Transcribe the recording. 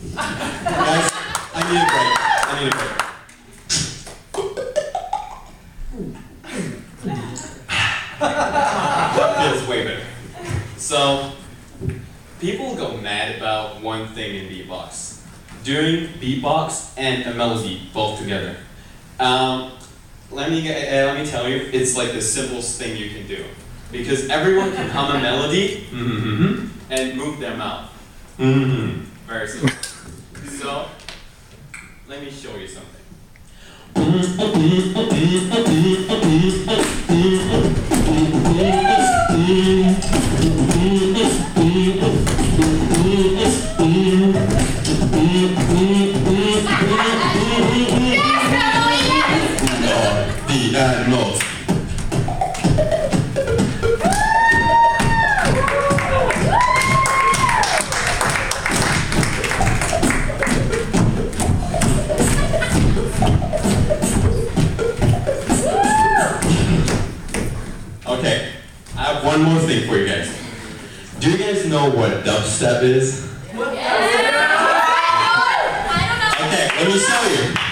Guys, I need a break. I need a break. that Feels way better. So, people go mad about one thing in beatbox. Doing beatbox and a melody both together. Um, let me uh, let me tell you, it's like the simplest thing you can do because everyone can hum a melody and move their mouth. Very simple. So, let me show you something. The and not. Okay, I have one more thing for you guys. Do you guys know what dubstep is? Okay, let me show you.